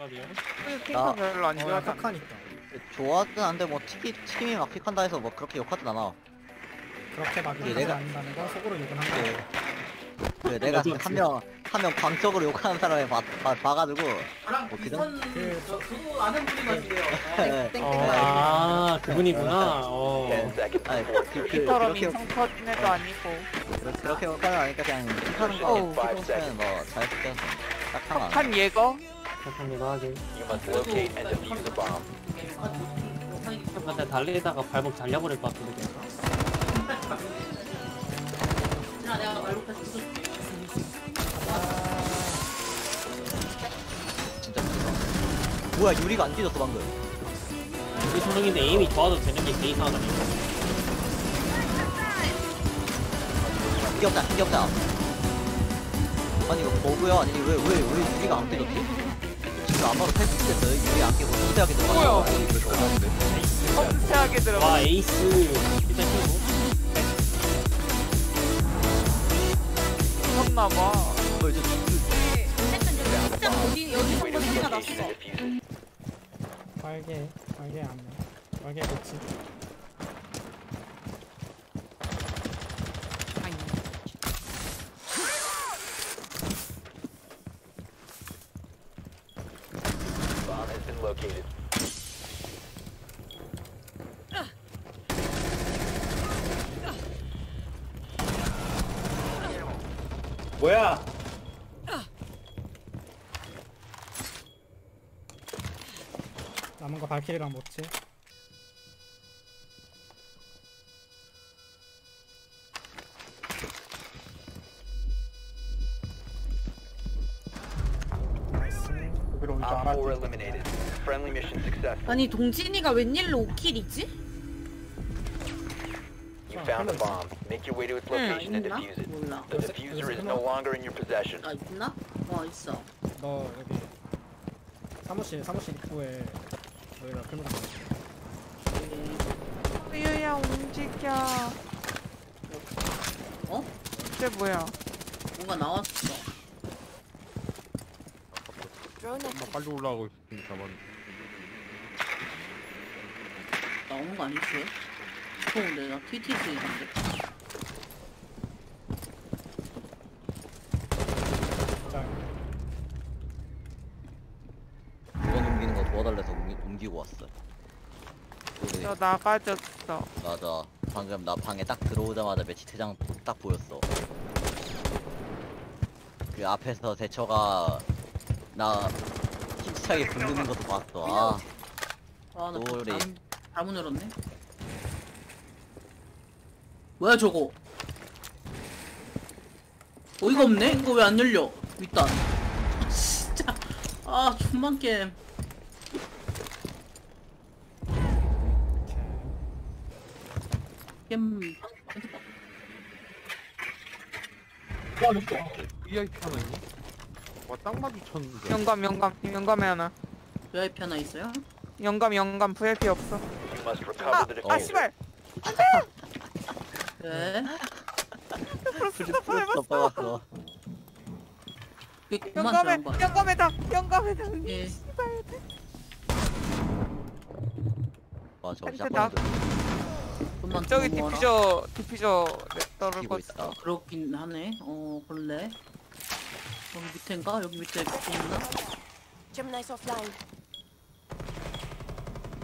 그럼요. 핑크 별로 안 어, 좋아하잖아. kak하니까. 좋아하진 않는데 뭐 튀기, 튀김이 막 픽한다 해서 뭐 그렇게 욕하진 않아 그렇게 막 이게 욕하지 내가- 않는다는 건 속으로 욕은 한 그, 거야. 그 내가 맞아, 한 명 한 명 광적으로 욕하는 사람을 봐, 봐, 봐가지고 저랑 뭐 비슷한 그- 저, 저도 아는 분이 계신데요. 네. 어, 아, 그분이구나. 어. 아니 그, 그, 그, 피터럼 그렇게 인성 터진 애도 아니고. 그렇게, 그렇게 욕하는 아니까 그냥 픽하는 거 어우. 픽하면 뭐잘 시켜서 딱 하나 한 예거? 착합니다, 하긴. You must locate and defuse the bomb. 근데 달리다가 발목 잘려버릴 것 같은데. 야, 내가. 진짜 무서워 뭐야 유리가 안 찢었어 방금 우리 소정인데 에임이 좋아도 되는 게개 이상하다니까. 신기없다 신기없다 아니 이거 버그야 아니 왜왜왜 유리가 안 깨졌지? 지금 아마도 테스트했어요 유리 안 깨고 소대하게 뭐야? 들어가서 섬세하게 들어가. 와, 에이스. 일단 키고. 무섭나봐. 뭐 이제 진짜 어디 여기 to 한번 소리가 났어. 빨개, 빨개 안 나. 빨개 그치. Bomb has been located. 뭐야? 남은 거 발키리랑 못치. 나이스. 여기로 올줄 Op 4 알았지. eliminated. Friendly mission successful. 아니 동진이가 웬일로 5킬이지? You found the bomb. Make your way to its location and 있나? defuse it. 몰라. The diffuser is no longer in your possession. 아 있나? 어 있어. 너 여기 사무실 사무실 입구에 너희가 끌고 가면 유야 움직여. 어? 이게 뭐야? 뭔가 나왔어. 빨리 올라가고 있으니까 만 나오는 거 아니지? 무서운데 나 TTS 있는데. 자 물건 옮기는 거 도와달래서 옮기, 옮기고 왔어 우리 너 나가졌어. 맞아 방금 나 방에 딱 들어오자마자 매치 퇴장 딱 보였어 그 앞에서 대처가 나 힘차게 부르는 것도 봤어 아 아나 노래. 잘못 열었네. 뭐야 저거? 어이가 없네? 이거 왜 안 열려? 일단 진짜 아 존만 게임. 게임 VIP 하나 있네? 와딱 마주쳤는데 영감, 영감, 영감에 하나. VIP 하나 있어요? 영감, 영감, VIP 없어. You must 아, recover the 아, diffuser. 씨발! 네. 프리스트 빠졌어 그게 그만 영감에, 들어간 거야. 영감에다, 영감에다. 예. 맞아 근데 샷건들 그만 저기. 디퓨저, 디퓨저 떨어졌어. 끼고 있다 그렇긴 하네. 어, 그럴래? 여기 밑에인가? 여기 밑에 있나? Gemini's offline.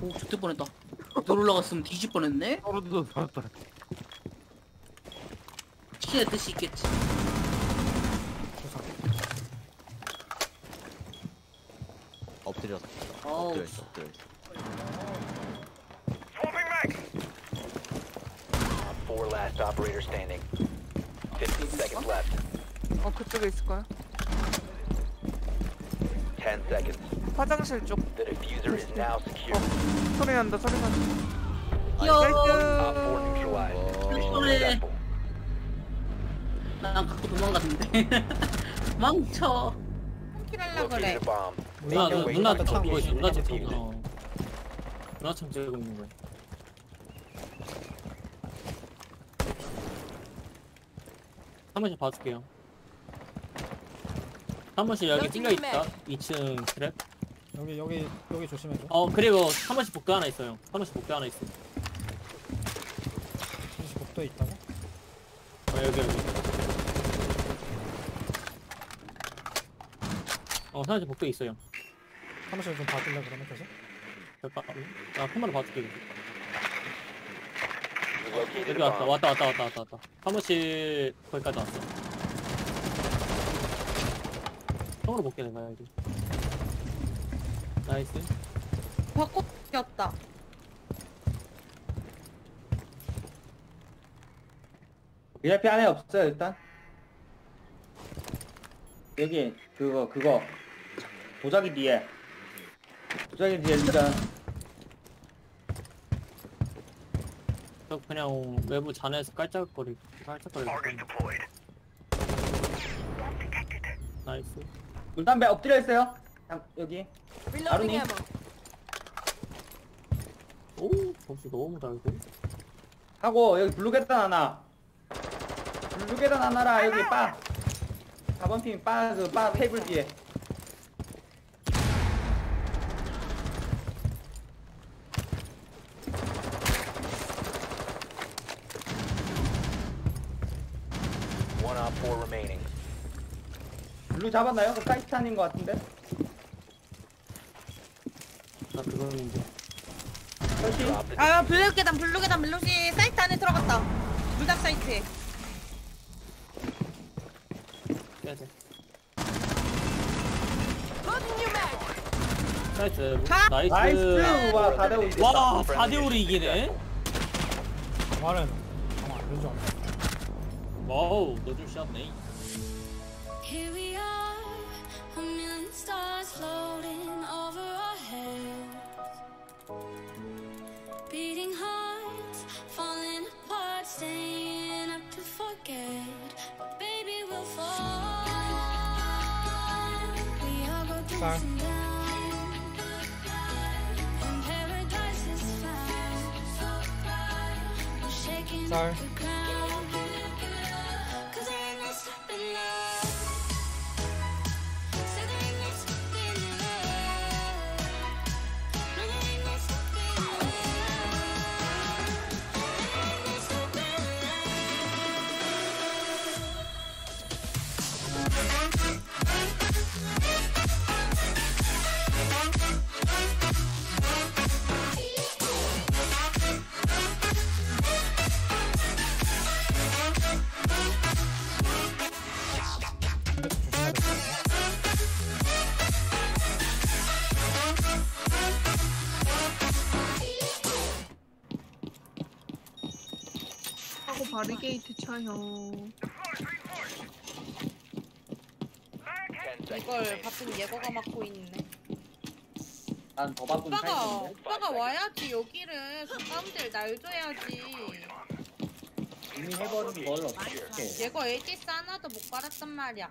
오, 죽을 뻔했다. 덜 올라갔으면 뒤질 뻔했네? 떨어져서 살았다 키의 뜻이 있겠지. 엎드려서 어우. 엎드려 있어 엎드려 있어 Op 4 last operator standing. 15 seconds left. 어, 그쪽에 있을 거야. 10 seconds. 화장실 쪽. The diffuser is now secure. 소리 난다, 소리 난다. 귀여워. Op 4 나이스! neutralized. Mission 그래. successful. 난 갖고 도망갔는데. 망쳐. 킬하려 Located a bomb. 누나, 누나, Wait, 누나 wait, 참 보고 있어. 누나 참 defuse it. 어. 누나 참 재고 있는 거야. 한 번씩 봐줄게요. 한 번씩 여기 뚫려 있다. 2층 트랩. 여기 여기 여기 조심해줘. 어 그리고 한 번씩 복도 하나 있어요 한 번씩 복도 하나 있어 혹시 복도에 있다고? 어 여기 여기 어 사무실 복도 있어요 사무실 좀 봐줄래 그러면 계속? 잠깐 나 컴퓨터 봐줄게 계속. You located 여기 왔다. 왔다 왔다 왔다 왔다 왔다. 사무실 거기까지 왔어. 형으로 볼게 내가 여기. 나이스. 바꿨다. VIP 안에 없어요 일단. 여기 그거 그거. 도자기 뒤에. 도자기 뒤에 일단 저 그냥 외부 잔에서 깔짝거리 깔짝거리 나이스. 물담배 엎드려 있어요. 참, 여기. Reloading 아루니? ammo. 오 점수 너무 잘돼 하고 여기 블루 계단 하나. 블루 계단 하나라 여기 바 4번 팀 바 그바 테이블 뒤에 four remaining. 블루 잡았나요? 그 사이트 아닌 것 같은데 나 그거는 이제 설치 Drop the 아 블루 계단 블루 계단 블루시 사이트 안에 들어갔다. 물담 사이트에. 빼야 돼 mag. 나이스 가! 나이스 나이스 와 4대5 와 4대5로 이기네 말은 이런 줄알 Lol, Doutor Chalmain. Here we are, a million stars floating over our heads. Beating hearts, falling apart, staying up to forget. But baby, we'll fall. We all go down. Sorry. 하고 바리게이트 쳐요. 이걸. 바쁜 예거가 맡고 있네. 난 더 바쁜 오빠가 타입인데 오빠가 와야지 여기를 저 사람들 날 줘야지. 이미 해버린 걸 어떻게 예거 ADS 하나도 못 깔았단 말이야.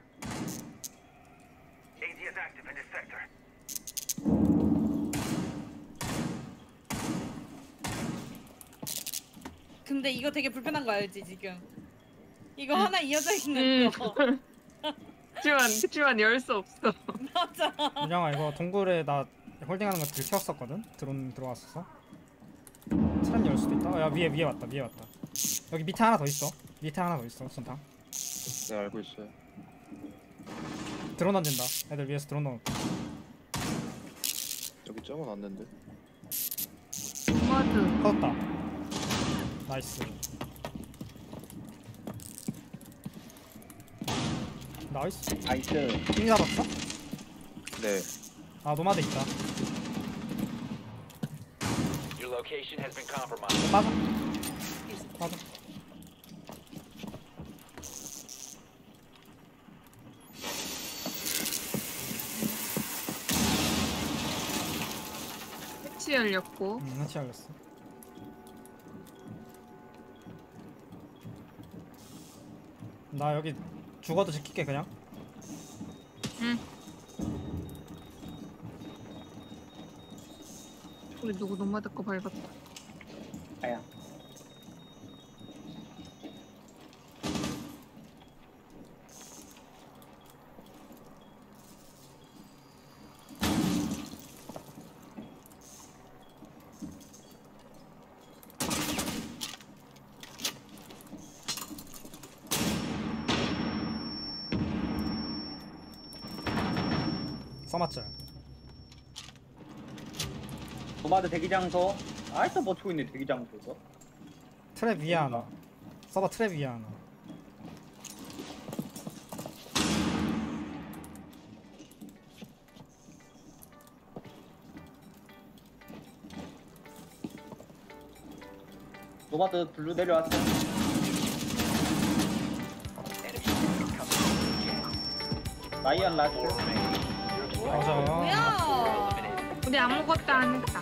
근데 이거 되게 불편한 거 알지 지금? 이거 하나 이어져 있는 거. 그치만 그치만 열 수 없어. 맞아. 민영아 이거 동굴에 나 홀딩하는 거 들켰었거든? 드론 들어왔었어 차라리 열 수도 있다 어, 야 위에 위에 왔다 위에 왔다 여기 밑에 하나 더 있어 밑에 하나 더 있어 순탕 네 알고 있어요. 드론 던진다 애들 위에서 드론 넣어 여기 적어놨는데. 스마트. 터졌다 나이스 나이스 나이스 삥 잡았어? 네. 아 노마드 있다 Your location has been compromised. 빠져 빠져 패치 열렸고. 응 해치 알렸어 나 여기 죽어도 지킬게 그냥. 우리 누구 노마드 거 밟았다. 아야 써맞절 노마드 대기 장소. 아또 버티고 있네 대기 장소에서. 트랩 위에 하나 서버 트랩 위에 하나 노마드 블루 내려왔어. 라이언 라스트. 맞아 뭐야? 우리 아무것도 안 했다.